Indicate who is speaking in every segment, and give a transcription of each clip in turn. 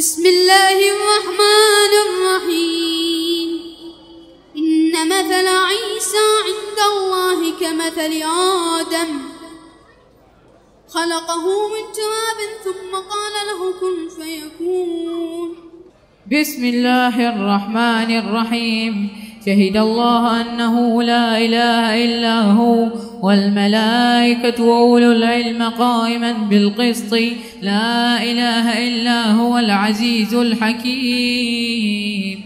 Speaker 1: بسم الله الرحمن الرحيم. إن مثل عيسى عند الله كمثل آدم. خلقه من تراب ثم قال له كن فيكون.
Speaker 2: بسم الله الرحمن الرحيم. شهد الله أنه لا إله إلا هو والملائكة وأولو العلم قائما بالقسط. لا إله إلا هو العزيز الحكيم.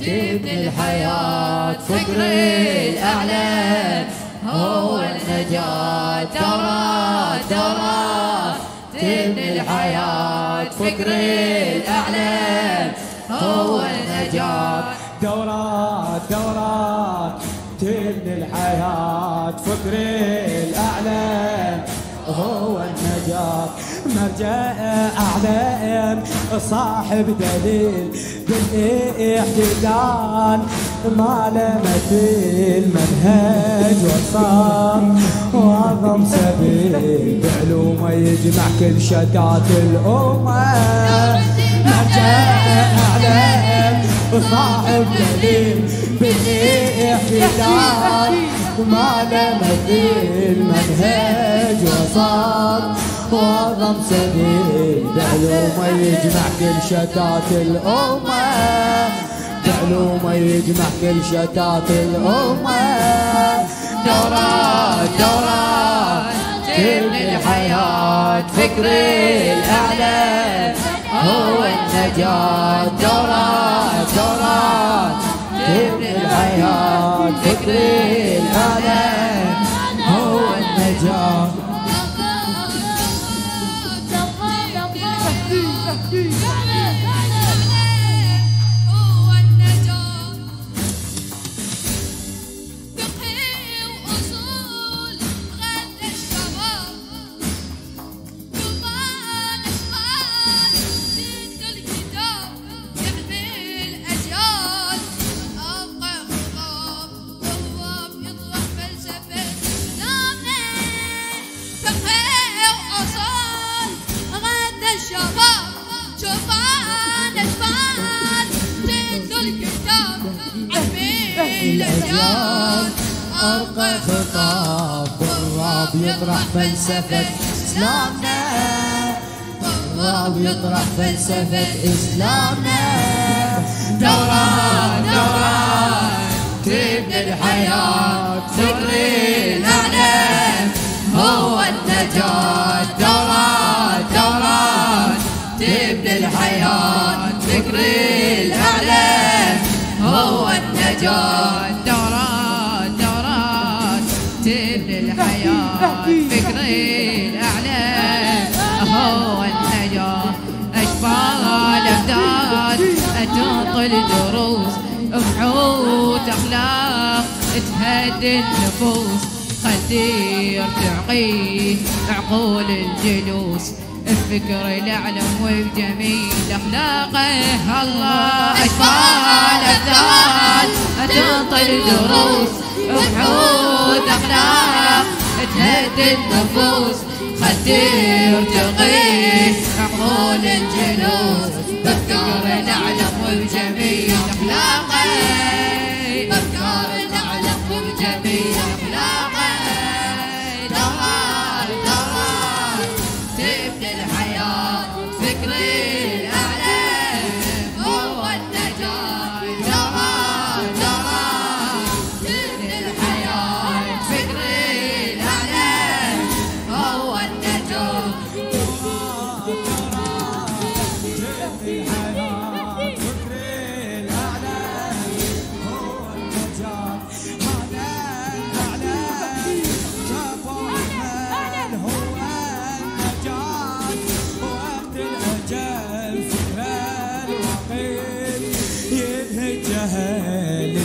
Speaker 3: تبني الحياة فقر الأعلام هو النجاة. ترى ترى تبني الحياة فقر الأعلام النجاة
Speaker 4: دورات دورات تبني الحياة. فكر الأعلام هو النجاة. مرجع أعلام صاحب دليل. بالاحتدال ما له مثيل. منهج وصار وأعظم سبيل. بعلومه يجمع كل شتات الأمة. مرجع أعلام وصاحب دليل بالاحتدال وما له مثيل منهج وصار واعظم سبيل بعلومه يجمع كل شتات الأمة. بعلومه يجمع كل شتات الأمة. دورات دورات تبني الحياة فكر الاعلام هو النجاة دورات الحياة فكر الأعلام هو النجاة
Speaker 1: هو الأجيال.
Speaker 3: أرقى خطاب والراب يطرح فلسفة إسلامنا. والراب يطرح فلسفة إسلامنا. دورات دورات تبني الحياة فكر الأعلام. هو النجاة. دورات دورات تبني الحياة فكر الأعلام. هو النجاة
Speaker 2: دورات دورات تبني الحياة فكر الأعلام هو النجاة أشبال أفداد تنطل دروس بحوث أخلاق تهدي النفوس. خدير تعقيه عقول الجلوس الفكر الأعلم وبجميل أخلاقه الله. تهدي النفوس خدير تغيث عقول الجلوس بفكر hand.